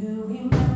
you remember